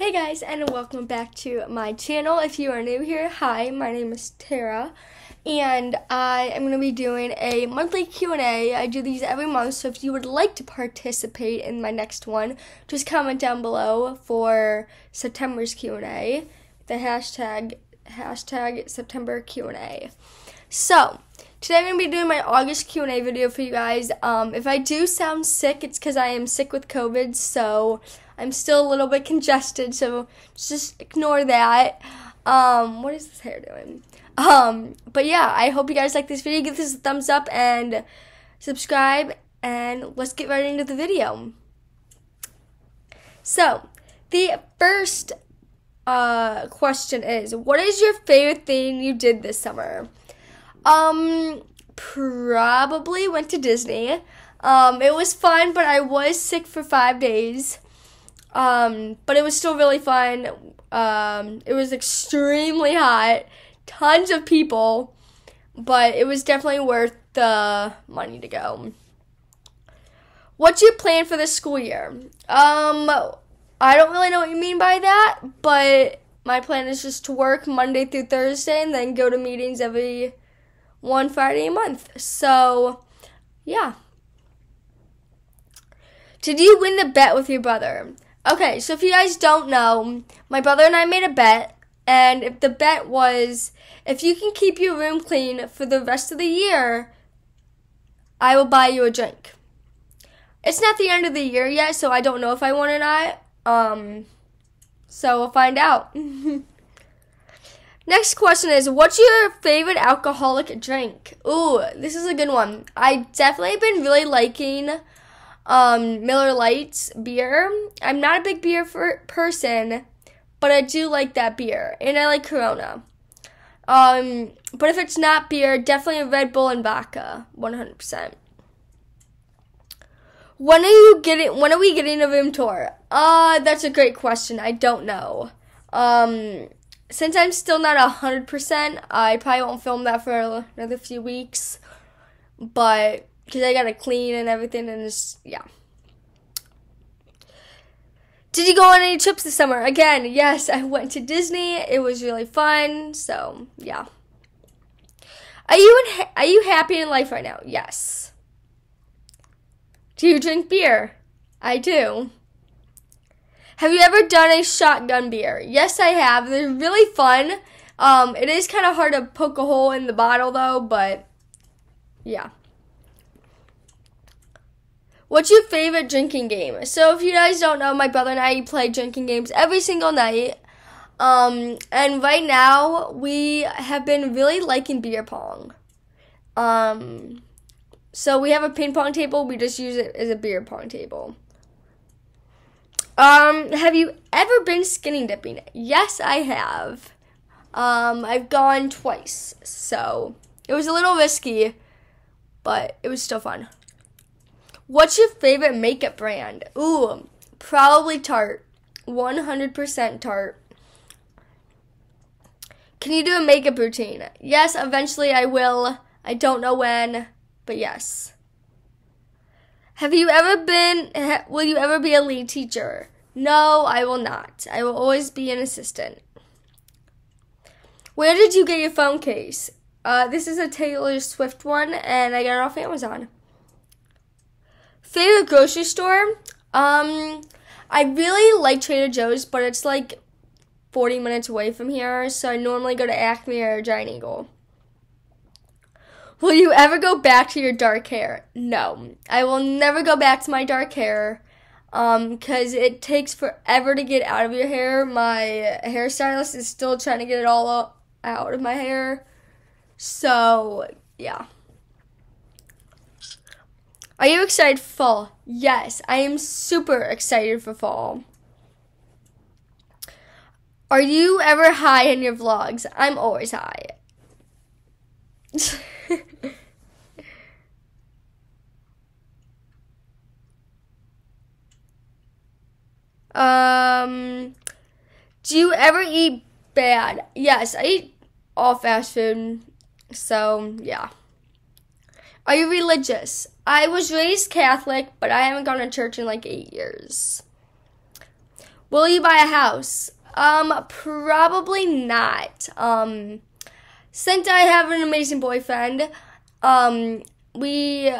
Hey guys, and welcome back to my channel. If you are new here, hi, my name is Tara, and I am going to be doing a monthly Q&A. I do these every month, so if you would like to participate in my next one, just comment down below for September's Q&A, the hashtag, hashtag September Q&A. So, today I'm going to be doing my August Q&A video for you guys. Um, if I do sound sick, it's because I am sick with COVID, so I'm still a little bit congested, so just ignore that. Um, what is this hair doing? Um, but yeah, I hope you guys like this video. Give this a thumbs up and subscribe, and let's get right into the video. So, the first uh, question is What is your favorite thing you did this summer? Um, probably went to Disney. Um, it was fun, but I was sick for five days. Um, but it was still really fun. Um, it was extremely hot, tons of people, but it was definitely worth the money to go. What's your plan for this school year? Um, I don't really know what you mean by that, but my plan is just to work Monday through Thursday and then go to meetings every one Friday a month. So, yeah. Did you win the bet with your brother? Okay, so if you guys don't know, my brother and I made a bet, and if the bet was if you can keep your room clean for the rest of the year, I will buy you a drink. It's not the end of the year yet, so I don't know if I won or not. Um, so we'll find out. Next question is What's your favorite alcoholic drink? Ooh, this is a good one. I definitely been really liking um, Miller Lites beer. I'm not a big beer for, person, but I do like that beer, and I like Corona. Um, but if it's not beer, definitely a Red Bull and vodka, 100%. When are you getting? When are we getting a room tour? Uh, that's a great question. I don't know. Um, since I'm still not hundred percent, I probably won't film that for another few weeks. But because I gotta clean and everything, and just yeah. Did you go on any trips this summer? Again, yes, I went to Disney. It was really fun. So yeah. Are you in, are you happy in life right now? Yes. Do you drink beer? I do. Have you ever done a shotgun beer? Yes, I have. They're really fun. Um, it is kind of hard to poke a hole in the bottle though, but yeah. What's your favorite drinking game? So if you guys don't know, my brother and I play drinking games every single night. Um, and right now we have been really liking beer pong. Um, so we have a ping pong table. We just use it as a beer pong table. Um, have you ever been skinny dipping? Yes, I have. Um, I've gone twice. So it was a little risky, but it was still fun. What's your favorite makeup brand? Ooh, probably Tarte. 100% Tarte. Can you do a makeup routine? Yes, eventually I will. I don't know when, but yes. Have you ever been, will you ever be a lead teacher? No, I will not. I will always be an assistant. Where did you get your phone case? Uh, this is a Taylor Swift one, and I got it off Amazon. Favorite grocery store? Um, I really like Trader Joe's, but it's like 40 minutes away from here, so I normally go to Acme or Giant Eagle. Will you ever go back to your dark hair? No, I will never go back to my dark hair. Um, cause it takes forever to get out of your hair. My hairstylist is still trying to get it all out of my hair. So, yeah. Are you excited for fall? Yes, I am super excited for fall. Are you ever high in your vlogs? I'm always high. um, do you ever eat bad? Yes, I eat all fast food. So, yeah. Are you religious? I was raised Catholic, but I haven't gone to church in like eight years. Will you buy a house? Um, probably not. Um, since I have an amazing boyfriend, um, we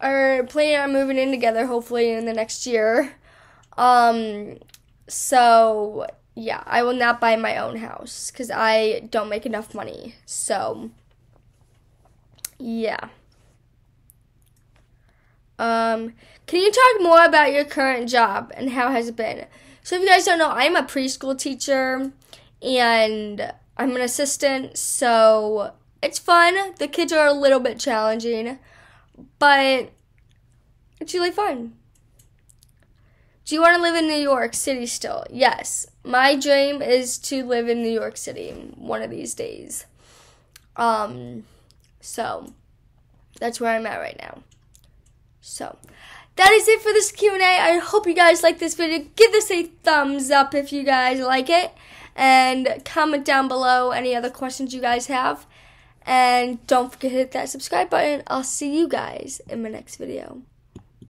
are planning on moving in together hopefully in the next year. Um, so yeah, I will not buy my own house because I don't make enough money. So yeah. Um, can you talk more about your current job and how has it been? So if you guys don't know, I'm a preschool teacher and I'm an assistant, so it's fun. The kids are a little bit challenging, but it's really fun. Do you want to live in New York City still? Yes. My dream is to live in New York City one of these days. Um so that's where I'm at right now. So that is it for this Q&A. I hope you guys like this video. Give this a thumbs up if you guys like it. And comment down below any other questions you guys have. And don't forget to hit that subscribe button. I'll see you guys in my next video.